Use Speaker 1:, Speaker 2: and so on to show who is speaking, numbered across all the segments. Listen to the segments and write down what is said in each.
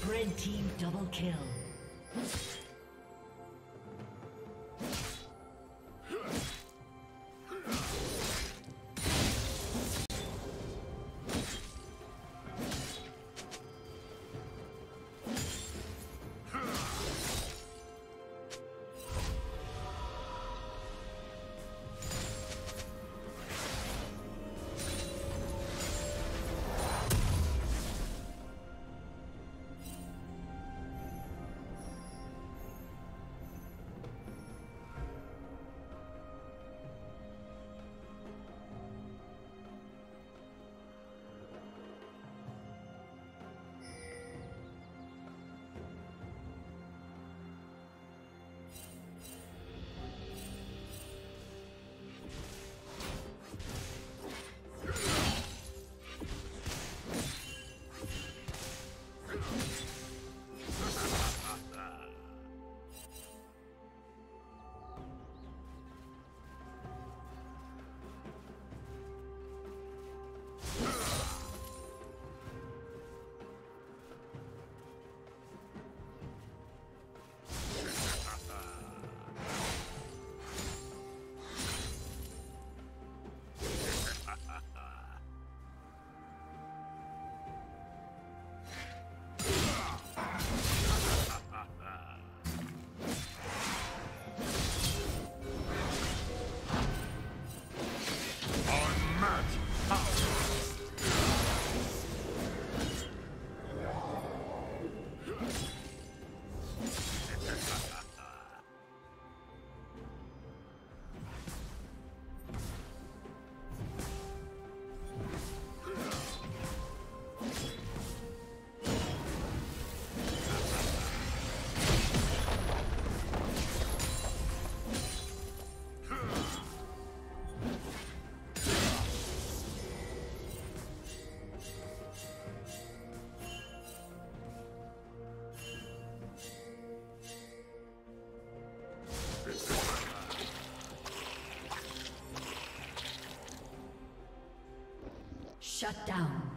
Speaker 1: Spread team double kill. Shut down.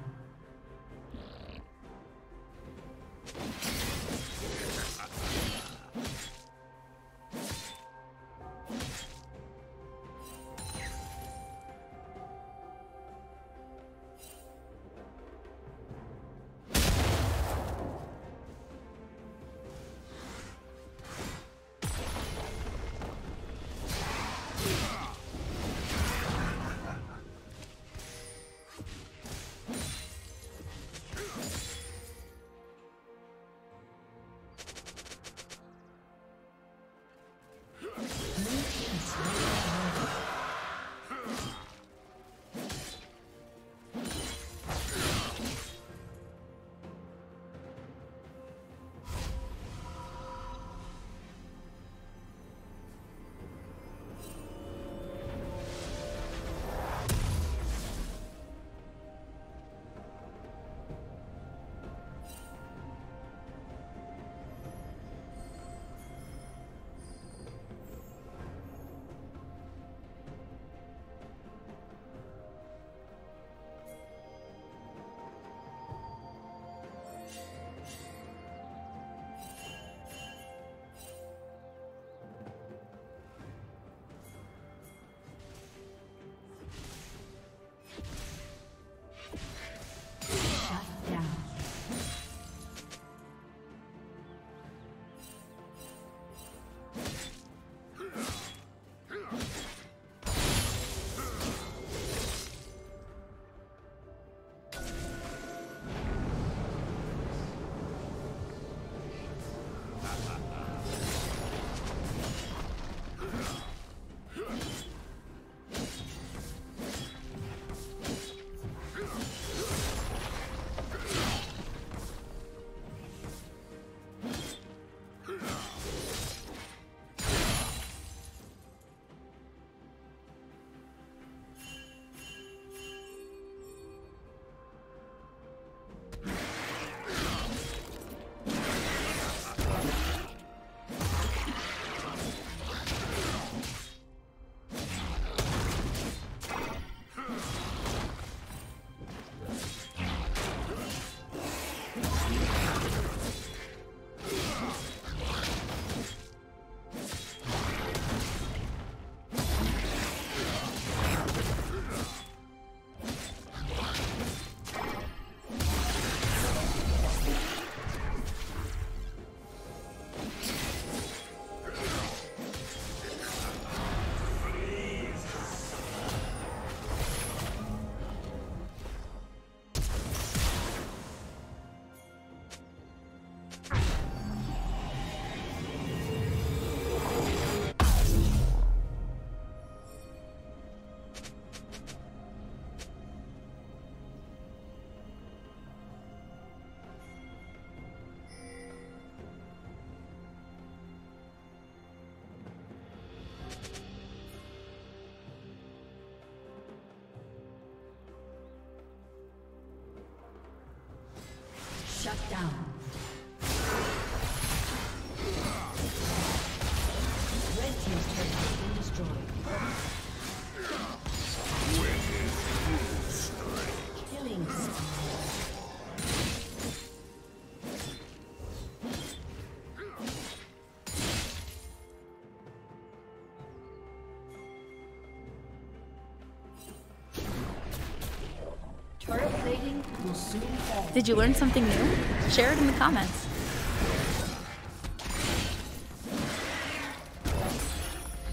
Speaker 2: Did you learn something new? Share it in the comments.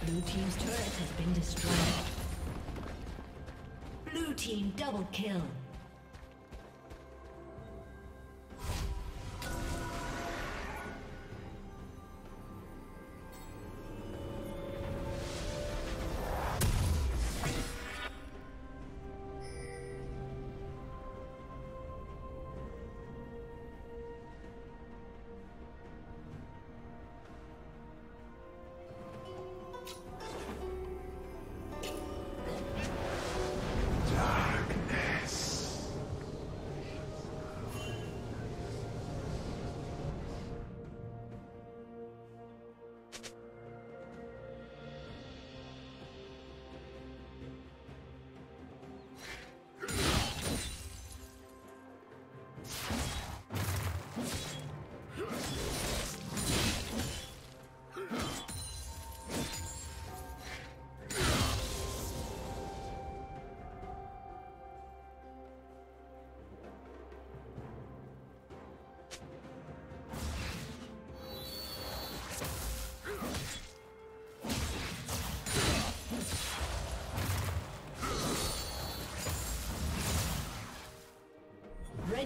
Speaker 1: Blue Team's turret has been destroyed. Blue Team double kill.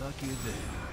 Speaker 3: Lucky there.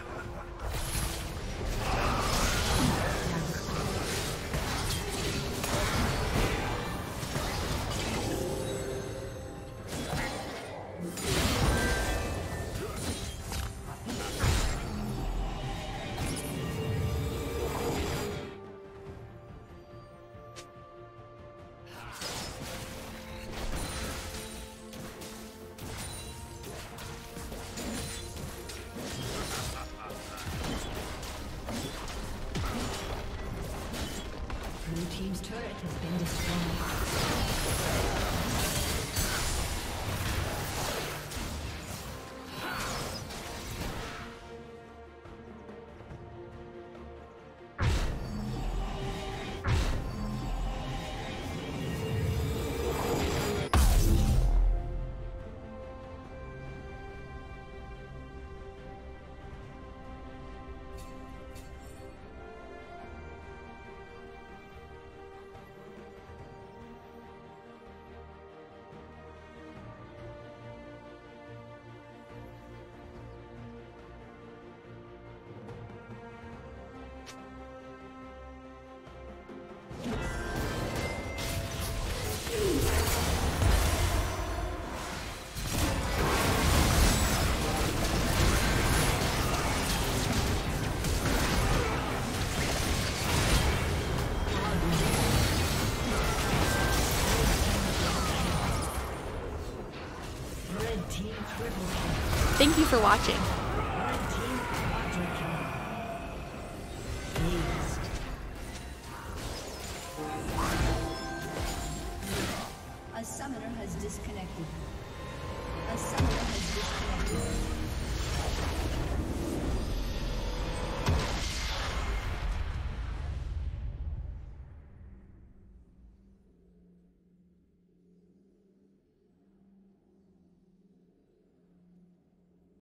Speaker 2: For watching.